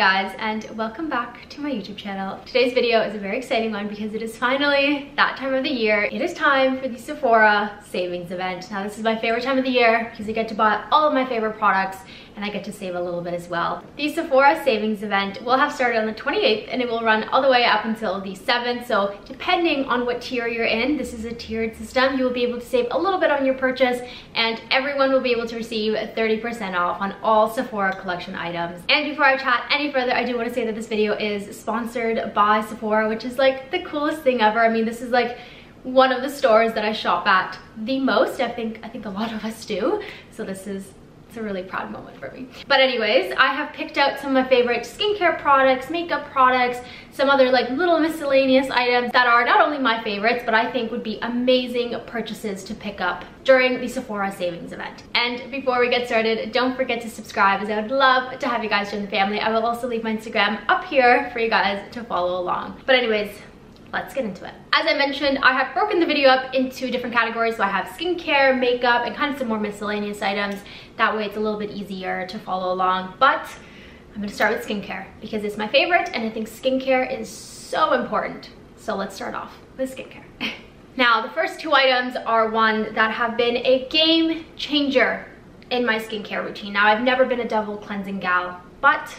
guys and welcome back to my YouTube channel. Today's video is a very exciting one because it is finally that time of the year. It is time for the Sephora savings event. Now this is my favorite time of the year because I get to buy all of my favorite products and I get to save a little bit as well. The Sephora savings event will have started on the 28th and it will run all the way up until the 7th. So depending on what tier you're in, this is a tiered system, you will be able to save a little bit on your purchase and everyone will be able to receive 30% off on all Sephora collection items. And before I chat any further, I do want to say that this video is sponsored by Sephora, which is like the coolest thing ever. I mean, this is like one of the stores that I shop at the most. I think I think a lot of us do. So this is it's a really proud moment for me. But anyways, I have picked out some of my favorite skincare products, makeup products, some other like little miscellaneous items that are not only my favorites, but I think would be amazing purchases to pick up during the Sephora savings event. And before we get started, don't forget to subscribe as I would love to have you guys join the family. I will also leave my Instagram up here for you guys to follow along. But anyways, let's get into it. As I mentioned, I have broken the video up into different categories. So I have skincare, makeup, and kind of some more miscellaneous items. That way it's a little bit easier to follow along. But I'm gonna start with skincare because it's my favorite and I think skincare is so important. So let's start off with skincare. now, the first two items are one that have been a game changer in my skincare routine. Now, I've never been a double cleansing gal, but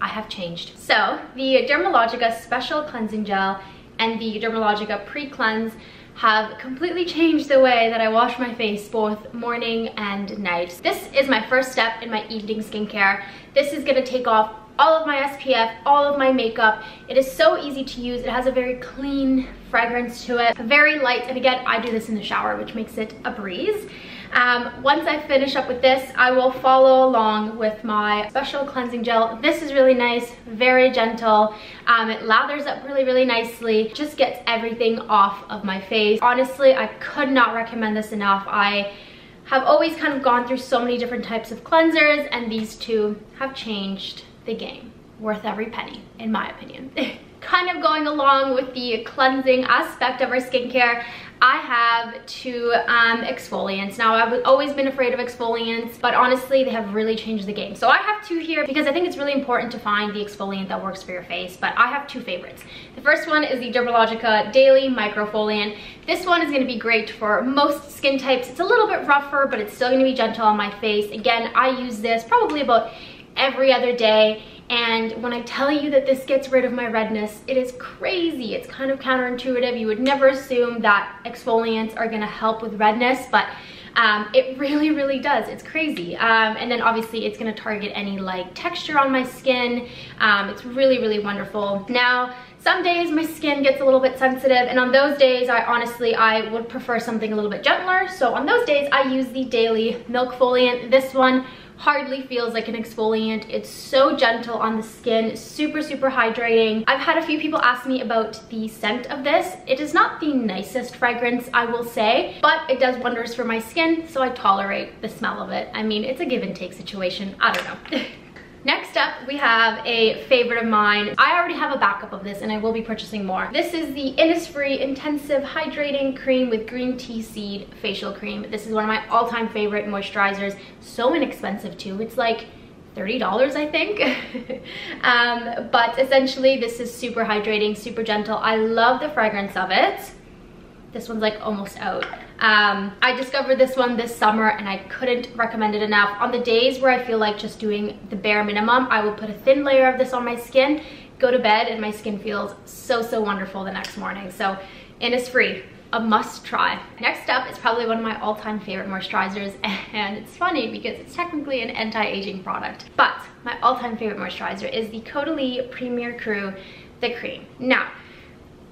I have changed. So, the Dermalogica Special Cleansing Gel and the Dermalogica Pre-Cleanse have completely changed the way that I wash my face both morning and night. This is my first step in my evening skincare. This is gonna take off all of my SPF, all of my makeup. It is so easy to use. It has a very clean fragrance to it, very light. And again, I do this in the shower, which makes it a breeze. Um, once I finish up with this, I will follow along with my special cleansing gel. This is really nice, very gentle. Um, it lathers up really, really nicely. Just gets everything off of my face. Honestly, I could not recommend this enough. I have always kind of gone through so many different types of cleansers and these two have changed the game. Worth every penny, in my opinion. kind of going along with the cleansing aspect of our skincare, I have two um, exfoliants. Now, I've always been afraid of exfoliants, but honestly, they have really changed the game. So I have two here because I think it's really important to find the exfoliant that works for your face, but I have two favorites. The first one is the Dermalogica Daily Microfoliant. This one is gonna be great for most skin types. It's a little bit rougher, but it's still gonna be gentle on my face. Again, I use this probably about every other day and when I tell you that this gets rid of my redness, it is crazy. It's kind of counterintuitive. You would never assume that exfoliants are gonna help with redness, but um, it really, really does. It's crazy. Um, and then obviously it's gonna target any like texture on my skin. Um, it's really, really wonderful. Now, some days my skin gets a little bit sensitive and on those days I honestly I would prefer something a little bit gentler so on those days I use the daily Milkfoliant this one hardly feels like an exfoliant. It's so gentle on the skin, super, super hydrating. I've had a few people ask me about the scent of this. It is not the nicest fragrance, I will say, but it does wonders for my skin, so I tolerate the smell of it. I mean, it's a give and take situation. I don't know. Next up, we have a favorite of mine. I already have a backup of this and I will be purchasing more. This is the Innisfree Intensive Hydrating Cream with Green Tea Seed Facial Cream. This is one of my all-time favorite moisturizers. So inexpensive too. It's like $30 I think. um, but essentially this is super hydrating, super gentle. I love the fragrance of it. This one's like almost out. Um, I discovered this one this summer and I couldn't recommend it enough. On the days where I feel like just doing the bare minimum, I will put a thin layer of this on my skin, go to bed, and my skin feels so, so wonderful the next morning. So Innisfree, a must try. Next up is probably one of my all-time favorite moisturizers and it's funny because it's technically an anti-aging product. But my all-time favorite moisturizer is the Caudalie Premier Cru The Cream. Now,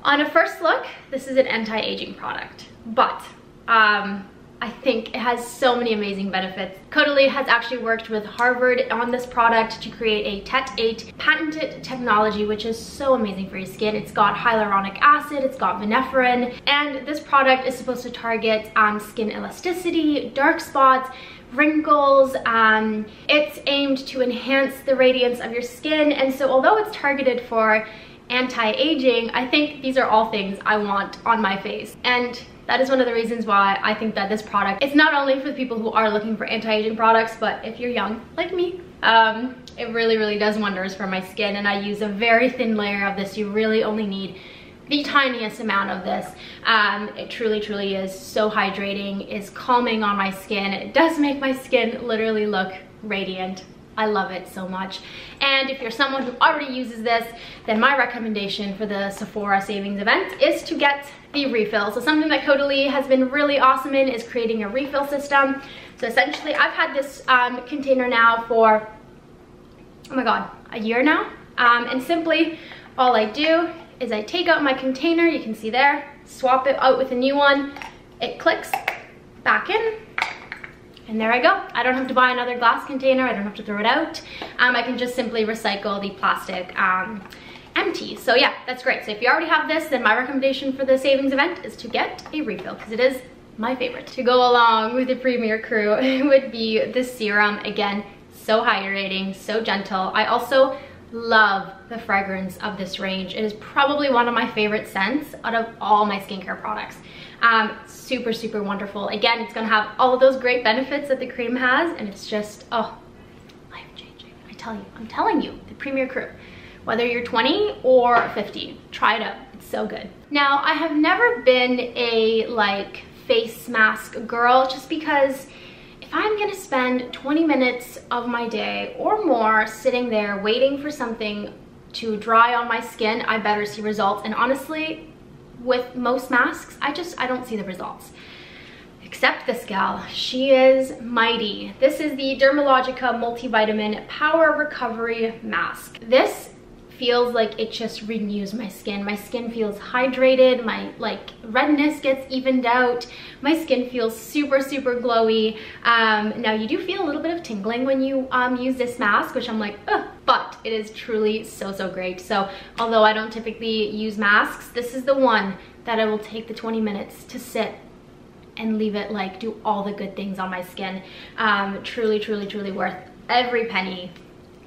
on a first look, this is an anti-aging product, but um, I think it has so many amazing benefits. Caudalie has actually worked with Harvard on this product to create a TET8 patented technology, which is so amazing for your skin. It's got hyaluronic acid, it's got viniferin, and this product is supposed to target um, skin elasticity, dark spots, wrinkles. Um, it's aimed to enhance the radiance of your skin, and so although it's targeted for anti-aging, I think these are all things I want on my face. And that is one of the reasons why I think that this product, it's not only for people who are looking for anti-aging products, but if you're young, like me, um, It really, really does wonders for my skin and I use a very thin layer of this. You really only need the tiniest amount of this. Um, it truly, truly is so hydrating, is calming on my skin. It does make my skin literally look radiant. I love it so much. And if you're someone who already uses this, then my recommendation for the Sephora savings event is to get the refill. So something that Caudalie has been really awesome in is creating a refill system. So essentially I've had this um, container now for, oh my God, a year now. Um, and simply all I do is I take out my container, you can see there, swap it out with a new one. It clicks back in, and there I go. I don't have to buy another glass container. I don't have to throw it out. Um, I can just simply recycle the plastic um, empty. So yeah, that's great. So if you already have this, then my recommendation for the savings event is to get a refill because it is my favorite. To go along with the Premier Cru would be the serum. Again, so hydrating, so gentle. I also love the fragrance of this range. It is probably one of my favorite scents out of all my skincare products. Um, super, super wonderful. Again, it's gonna have all of those great benefits that the cream has and it's just, oh, life changing. I tell you, I'm telling you, the Premier Cru. Whether you're 20 or 50, try it out, it's so good. Now, I have never been a like face mask girl just because if I'm gonna spend 20 minutes of my day or more sitting there waiting for something to dry on my skin, I better see results. And honestly, with most masks, I just, I don't see the results. Except this gal, she is mighty. This is the Dermalogica Multivitamin Power Recovery Mask. This feels like it just renews my skin. My skin feels hydrated, my like redness gets evened out, my skin feels super, super glowy. Um, now you do feel a little bit of tingling when you um, use this mask, which I'm like, Ugh, but it is truly so, so great. So although I don't typically use masks, this is the one that I will take the 20 minutes to sit and leave it like do all the good things on my skin. Um, truly, truly, truly worth every penny.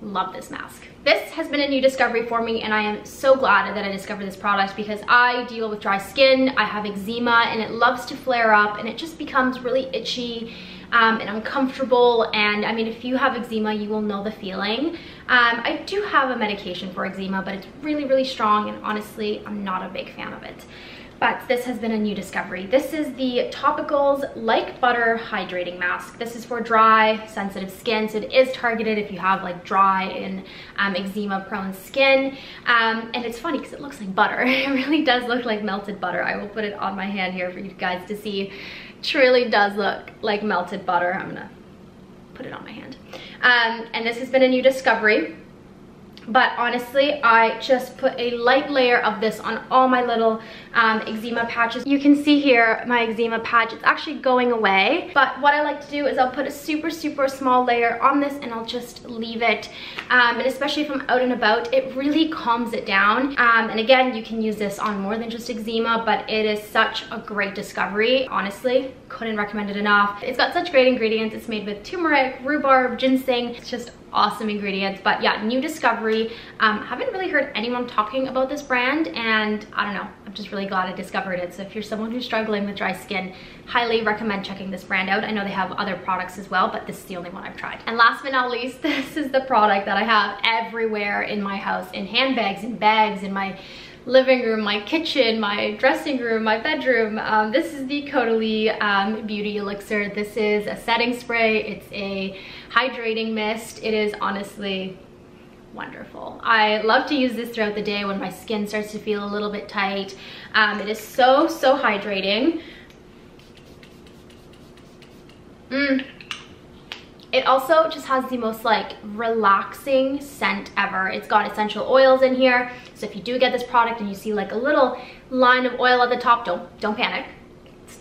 Love this mask. This has been a new discovery for me and I am so glad that I discovered this product because I deal with dry skin, I have eczema and it loves to flare up and it just becomes really itchy um, and uncomfortable and I mean if you have eczema you will know the feeling. Um, I do have a medication for eczema but it's really really strong and honestly I'm not a big fan of it but this has been a new discovery. This is the Topicals Like Butter Hydrating Mask. This is for dry, sensitive skin, so it is targeted if you have like dry and um, eczema prone skin. Um, and it's funny because it looks like butter. It really does look like melted butter. I will put it on my hand here for you guys to see. Truly does look like melted butter. I'm gonna put it on my hand. Um, and this has been a new discovery but honestly I just put a light layer of this on all my little um, eczema patches. You can see here my eczema patch, it's actually going away but what I like to do is I'll put a super super small layer on this and I'll just leave it um, and especially if I'm out and about it really calms it down um, and again you can use this on more than just eczema but it is such a great discovery honestly couldn't recommend it enough. It's got such great ingredients. It's made with turmeric, rhubarb, ginseng. It's just awesome ingredients. But yeah, new discovery. Um, haven't really heard anyone talking about this brand and I don't know, I'm just really glad I discovered it. So if you're someone who's struggling with dry skin, highly recommend checking this brand out. I know they have other products as well, but this is the only one I've tried. And last but not least, this is the product that I have everywhere in my house, in handbags, in bags, in my living room, my kitchen, my dressing room, my bedroom. Um, this is the Caudalie um, Beauty Elixir. This is a setting spray. It's a hydrating mist. It is honestly wonderful. I love to use this throughout the day when my skin starts to feel a little bit tight. Um, it is so, so hydrating. Mmm. It also just has the most like relaxing scent ever. It's got essential oils in here. So if you do get this product and you see like a little line of oil at the top, don't, don't panic.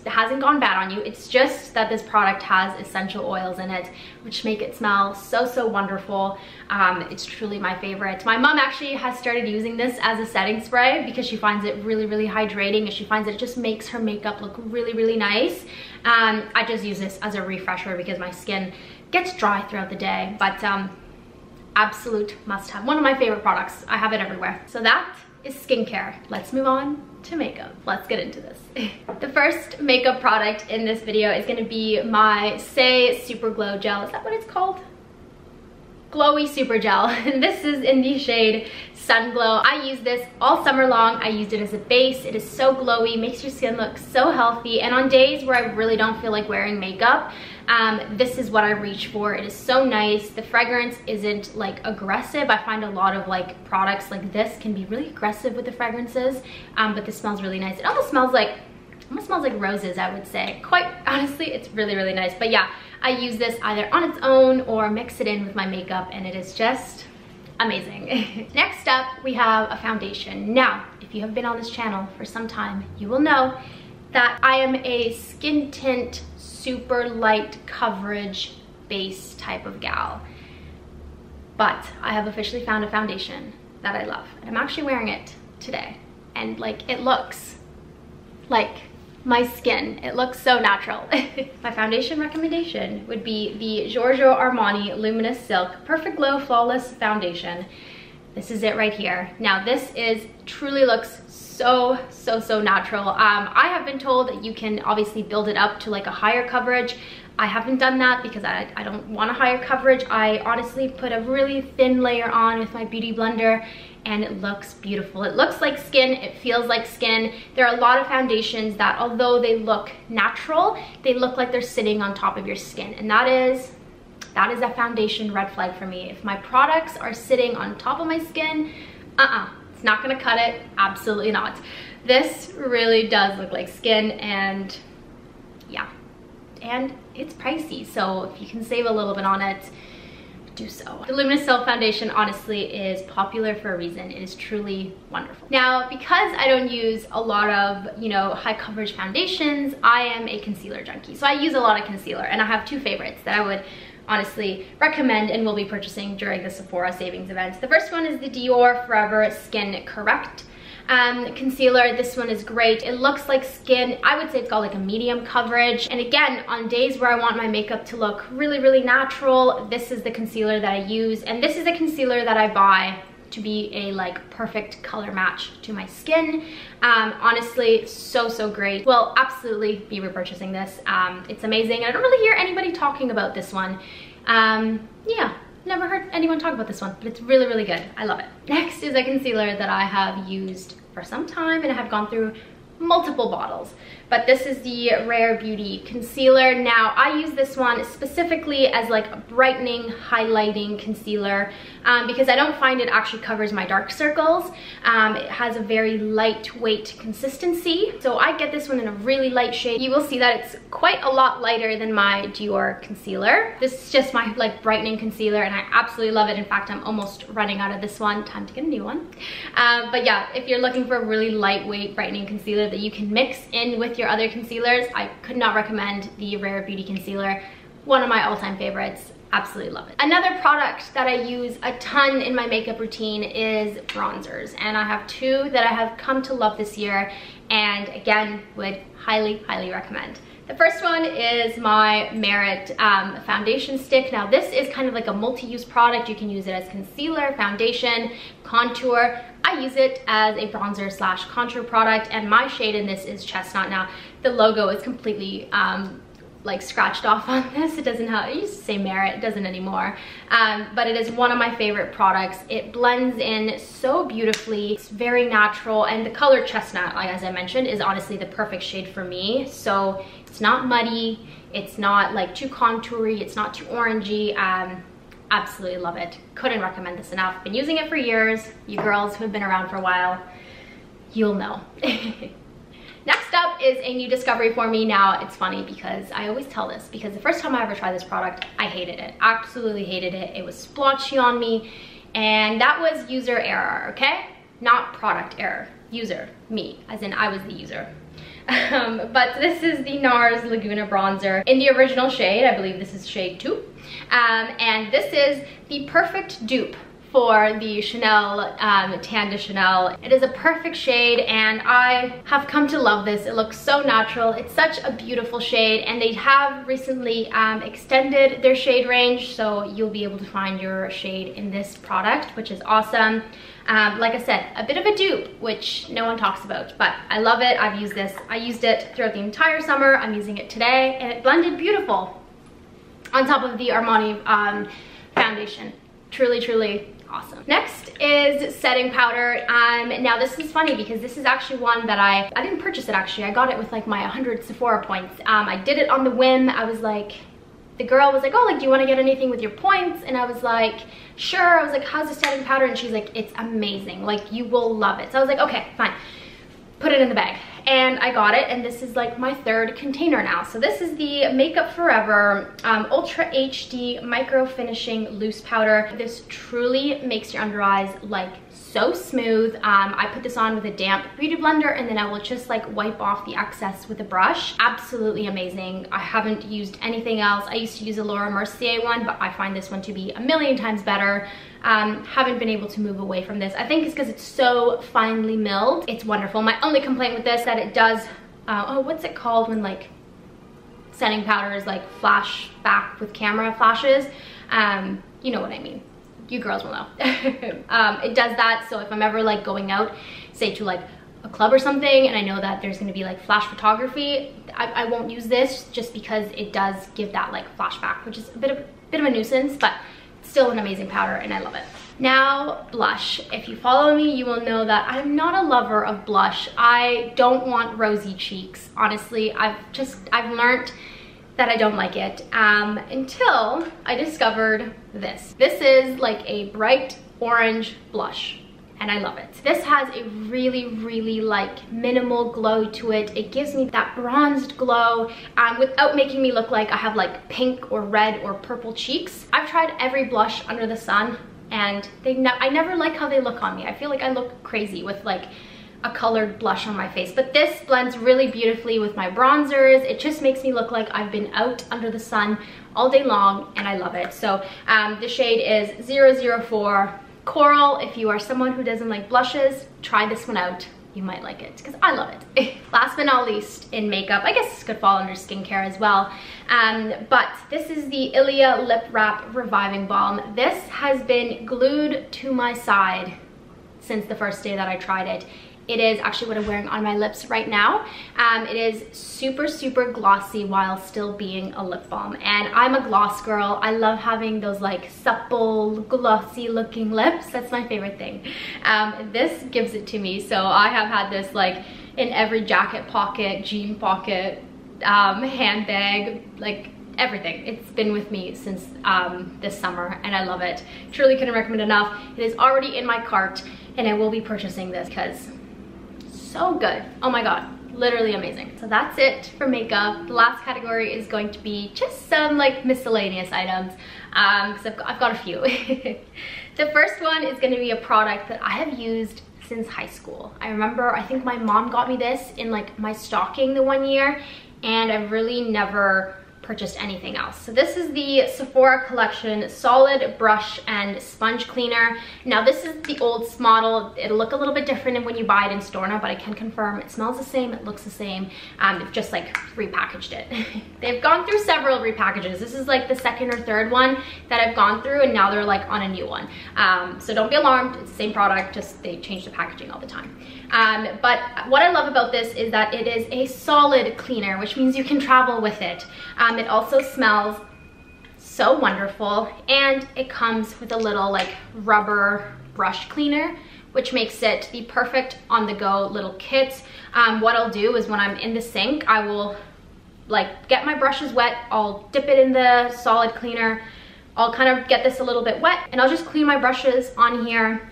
It hasn't gone bad on you. It's just that this product has essential oils in it, which make it smell so, so wonderful. Um, it's truly my favorite. My mom actually has started using this as a setting spray because she finds it really, really hydrating and she finds it just makes her makeup look really, really nice. Um, I just use this as a refresher because my skin gets dry throughout the day, but um, absolute must have. One of my favorite products. I have it everywhere. So that is skincare. Let's move on to makeup. Let's get into this. the first makeup product in this video is gonna be my Saie Super Glow Gel. Is that what it's called? Glowy super gel and this is in the shade sun glow i use this all summer long i used it as a base it is so glowy makes your skin look so healthy and on days where i really don't feel like wearing makeup um, this is what I reach for. It is so nice. The fragrance isn't like aggressive. I find a lot of like products like this can be really aggressive with the fragrances, um, but this smells really nice. It almost smells like, almost smells like roses, I would say. Quite honestly, it's really, really nice. But yeah, I use this either on its own or mix it in with my makeup and it is just amazing. Next up, we have a foundation. Now, if you have been on this channel for some time, you will know that I am a skin tint super light coverage base type of gal. But I have officially found a foundation that I love. And I'm actually wearing it today. And like it looks like my skin. It looks so natural. my foundation recommendation would be the Giorgio Armani Luminous Silk Perfect Glow Flawless Foundation. This is it right here. Now this is truly looks so, so, so natural. Um, I have been told that you can obviously build it up to like a higher coverage. I haven't done that because I, I don't want a higher coverage. I honestly put a really thin layer on with my Beauty Blender and it looks beautiful. It looks like skin, it feels like skin. There are a lot of foundations that although they look natural, they look like they're sitting on top of your skin. And that is, that is a foundation red flag for me. If my products are sitting on top of my skin, uh-uh, it's not gonna cut it, absolutely not. This really does look like skin and and it's pricey. So if you can save a little bit on it, do so. The Luminous Silk Foundation honestly is popular for a reason. It is truly wonderful. Now, because I don't use a lot of, you know, high coverage foundations, I am a concealer junkie. So I use a lot of concealer and I have two favorites that I would honestly recommend and will be purchasing during the Sephora savings event. The first one is the Dior Forever Skin Correct um, concealer. This one is great. It looks like skin. I would say it's got like a medium coverage. And again, on days where I want my makeup to look really, really natural, this is the concealer that I use. And this is a concealer that I buy to be a like perfect color match to my skin. Um, honestly, so, so great. Will absolutely be repurchasing this. Um, it's amazing. I don't really hear anybody talking about this one. Um, yeah, never heard anyone talk about this one, but it's really, really good. I love it. Next is a concealer that I have used for some time and I have gone through multiple bottles but this is the Rare Beauty concealer. Now, I use this one specifically as like a brightening, highlighting concealer um, because I don't find it actually covers my dark circles. Um, it has a very lightweight consistency. So I get this one in a really light shade. You will see that it's quite a lot lighter than my Dior concealer. This is just my like brightening concealer and I absolutely love it. In fact, I'm almost running out of this one. Time to get a new one. Um, but yeah, if you're looking for a really lightweight brightening concealer that you can mix in with your other concealers, I could not recommend the Rare Beauty Concealer. One of my all-time favorites. Absolutely love it. Another product that I use a ton in my makeup routine is bronzers. And I have two that I have come to love this year and again, would highly, highly recommend. The first one is my Merit um, foundation stick. Now this is kind of like a multi-use product. You can use it as concealer, foundation, contour. I use it as a bronzer slash contour product and my shade in this is Chestnut. Now the logo is completely um, like scratched off on this. It doesn't have, it used to say Merit, it doesn't anymore. Um, but it is one of my favorite products. It blends in so beautifully. It's very natural and the color chestnut, like as I mentioned, is honestly the perfect shade for me. So it's not muddy, it's not like too contoury, it's not too orangey. Um, absolutely love it. Couldn't recommend this enough. Been using it for years. You girls who have been around for a while, you'll know. Next up is a new discovery for me. Now, it's funny because I always tell this because the first time I ever tried this product, I hated it. Absolutely hated it. It was splotchy on me and that was user error, okay? Not product error, user, me, as in I was the user. Um, but this is the NARS Laguna Bronzer in the original shade. I believe this is shade 2. Um, and this is the perfect dupe for the Chanel um, Tan de Chanel. It is a perfect shade and I have come to love this. It looks so natural. It's such a beautiful shade and they have recently um, extended their shade range so you'll be able to find your shade in this product which is awesome. Um, like I said, a bit of a dupe, which no one talks about, but I love it. I've used this. I used it throughout the entire summer. I'm using it today, and it blended beautiful on top of the Armani um, foundation Truly, truly awesome. Next is setting powder. Um, now this is funny because this is actually one that I, I didn't purchase it actually. I got it with like my 100 Sephora points. Um, I did it on the whim. I was like, the girl was like, oh, like, do you want to get anything with your points? And I was like, sure. I was like, how's the setting powder? And she's like, it's amazing. Like, you will love it. So I was like, okay, fine. Put it in the bag and I got it and this is like my third container now. So this is the Makeup Forever um, Ultra HD Micro Finishing Loose Powder. This truly makes your under eyes like so smooth. Um, I put this on with a damp beauty blender and then I will just like wipe off the excess with a brush. Absolutely amazing. I haven't used anything else. I used to use a Laura Mercier one, but I find this one to be a million times better. Um, haven't been able to move away from this. I think it's because it's so finely milled. It's wonderful. My only complaint with this that it does, uh, oh, what's it called when like setting powders like flash back with camera flashes? Um, you know what I mean you girls will know. um, it does that, so if I'm ever like going out, say to like a club or something, and I know that there's gonna be like flash photography, I, I won't use this just because it does give that like flashback, which is a bit of, bit of a nuisance, but still an amazing powder and I love it. Now, blush. If you follow me, you will know that I'm not a lover of blush. I don't want rosy cheeks. Honestly, I've just, I've learned that I don't like it um, until I discovered this. This is like a bright orange blush and I love it. This has a really, really like minimal glow to it. It gives me that bronzed glow um, without making me look like I have like pink or red or purple cheeks. I've tried every blush under the sun and they ne I never like how they look on me. I feel like I look crazy with like a colored blush on my face. But this blends really beautifully with my bronzers. It just makes me look like I've been out under the sun all day long and I love it. So um, the shade is 004 Coral. If you are someone who doesn't like blushes, try this one out. You might like it because I love it. Last but not least in makeup, I guess this could fall under skincare as well. Um, but this is the Ilia Lip Wrap Reviving Balm. This has been glued to my side since the first day that I tried it. It is actually what I'm wearing on my lips right now. Um, it is super, super glossy while still being a lip balm. And I'm a gloss girl. I love having those like supple, glossy looking lips. That's my favorite thing. Um, this gives it to me. So I have had this like in every jacket pocket, jean pocket, um, handbag, like everything. It's been with me since um, this summer and I love it. Truly couldn't recommend enough. It is already in my cart and I will be purchasing this because so good. Oh my God, literally amazing. So that's it for makeup. The last category is going to be just some like miscellaneous items because um, I've, I've got a few. the first one is gonna be a product that I have used since high school. I remember, I think my mom got me this in like my stocking the one year and I've really never purchased anything else. So this is the Sephora Collection Solid Brush and Sponge Cleaner. Now this is the old model. It'll look a little bit different when you buy it in store now, but I can confirm it smells the same, it looks the same. Um, they've just like repackaged it. they've gone through several repackages. This is like the second or third one that I've gone through and now they're like on a new one. Um, so don't be alarmed, it's the same product, just they change the packaging all the time. Um, but what I love about this is that it is a solid cleaner, which means you can travel with it. Um, it also smells so wonderful and it comes with a little like rubber brush cleaner which makes it the perfect on-the-go little kit. Um, what I'll do is when I'm in the sink, I will like get my brushes wet, I'll dip it in the solid cleaner, I'll kind of get this a little bit wet and I'll just clean my brushes on here.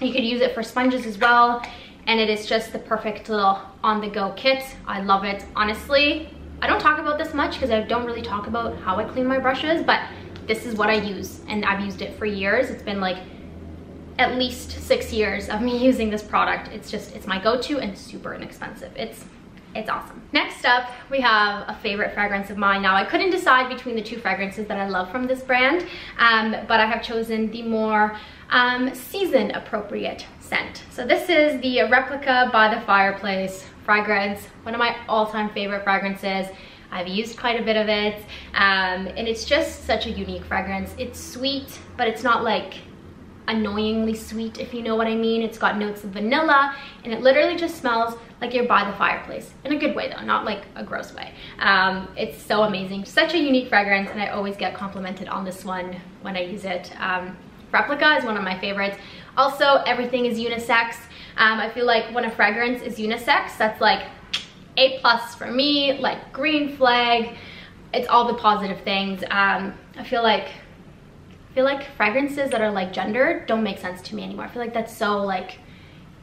You could use it for sponges as well and it is just the perfect little on-the-go kit. I love it, honestly. I don't talk about this much because I don't really talk about how I clean my brushes, but this is what I use and I've used it for years. It's been like at least six years of me using this product. It's just, it's my go-to and super inexpensive. It's it's awesome. Next up, we have a favorite fragrance of mine. Now, I couldn't decide between the two fragrances that I love from this brand, um, but I have chosen the more um, season appropriate scent. So this is the Replica by the Fireplace fragrance, one of my all-time favorite fragrances. I've used quite a bit of it, um, and it's just such a unique fragrance. It's sweet, but it's not like annoyingly sweet, if you know what I mean. It's got notes of vanilla, and it literally just smells like you're by the fireplace. In a good way though, not like a gross way. Um, it's so amazing. Such a unique fragrance, and I always get complimented on this one when I use it. Um, Replica is one of my favorites. Also, everything is unisex. Um, I feel like when a fragrance is unisex, that's like A plus for me, like green flag. It's all the positive things. Um, I feel like I feel like fragrances that are like gendered don't make sense to me anymore. I feel like that's so like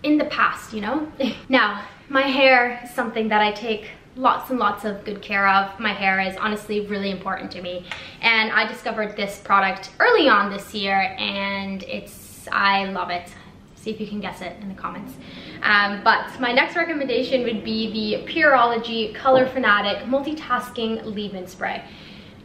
in the past, you know? now, my hair is something that I take lots and lots of good care of. My hair is honestly really important to me. And I discovered this product early on this year and it's, I love it. See if you can guess it in the comments. Um, but my next recommendation would be the Pureology Color Fanatic Multitasking Leave-In Spray.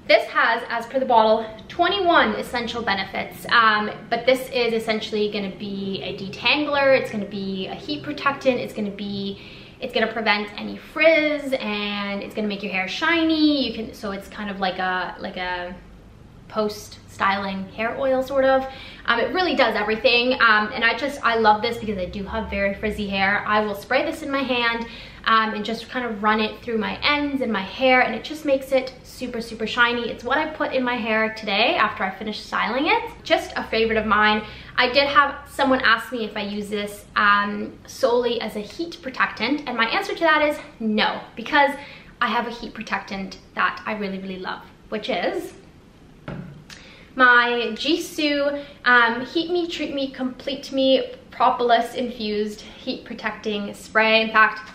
This has, as per the bottle, 21 essential benefits, um, but this is essentially gonna be a detangler, it's gonna be a heat protectant, it's gonna be it's gonna prevent any frizz and it's gonna make your hair shiny. You can so it's kind of like a like a post styling hair oil sort of. Um, it really does everything. Um, and I just, I love this because I do have very frizzy hair. I will spray this in my hand um, and just kind of run it through my ends and my hair and it just makes it super, super shiny. It's what I put in my hair today after I finished styling it. Just a favorite of mine. I did have someone ask me if I use this um, solely as a heat protectant and my answer to that is no because I have a heat protectant that I really, really love, which is my Gisou um, Heat Me, Treat Me, Complete Me Propolis Infused Heat Protecting Spray. In fact,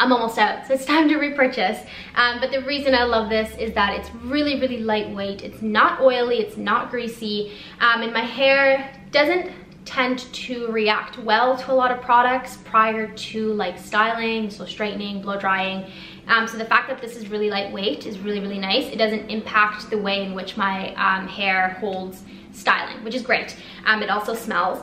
I'm almost out, so it's time to repurchase. Um, but the reason I love this is that it's really, really lightweight. It's not oily, it's not greasy, um, and my hair doesn't tend to react well to a lot of products prior to like styling, so straightening, blow drying. Um, so the fact that this is really lightweight is really, really nice. It doesn't impact the way in which my um, hair holds styling, which is great. Um, it also smells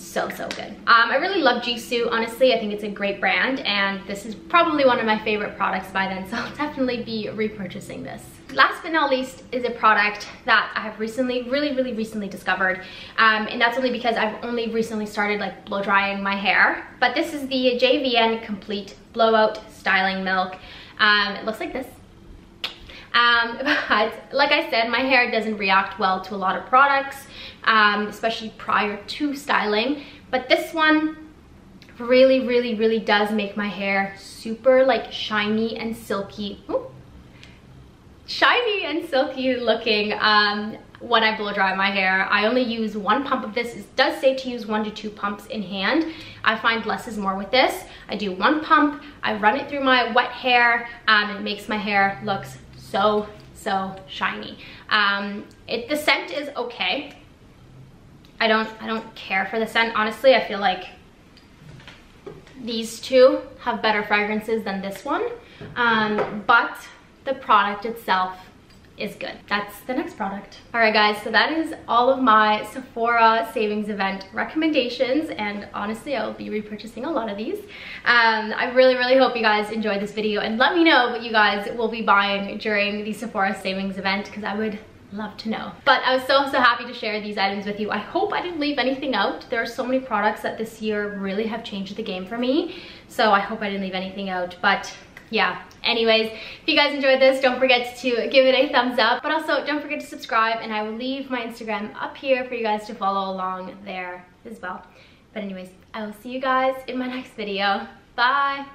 so, so good. Um, I really love Gisou, honestly. I think it's a great brand, and this is probably one of my favorite products by then, so I'll definitely be repurchasing this. Last but not least is a product that I have recently, really, really recently discovered, um, and that's only because I've only recently started like blow drying my hair, but this is the JVN Complete Blowout Styling Milk. Um, it looks like this. Um, but like I said, my hair doesn't react well to a lot of products, um, especially prior to styling. But this one really, really, really does make my hair super like shiny and silky. Ooh. Shiny and silky looking um, when I blow dry my hair. I only use one pump of this. It does say to use one to two pumps in hand. I find less is more with this. I do one pump, I run it through my wet hair, um, it makes my hair looks so, so shiny. Um, it, the scent is okay. I don't, I don't care for the scent. Honestly, I feel like these two have better fragrances than this one. Um, but the product itself is good. That's the next product. All right guys, so that is all of my Sephora savings event recommendations and honestly I will be repurchasing a lot of these. Um, I really, really hope you guys enjoyed this video and let me know what you guys will be buying during the Sephora savings event because I would love to know. But I was so, so happy to share these items with you. I hope I didn't leave anything out. There are so many products that this year really have changed the game for me. So I hope I didn't leave anything out. But yeah, anyways, if you guys enjoyed this, don't forget to give it a thumbs up, but also don't forget to subscribe and I will leave my Instagram up here for you guys to follow along there as well. But anyways, I will see you guys in my next video. Bye!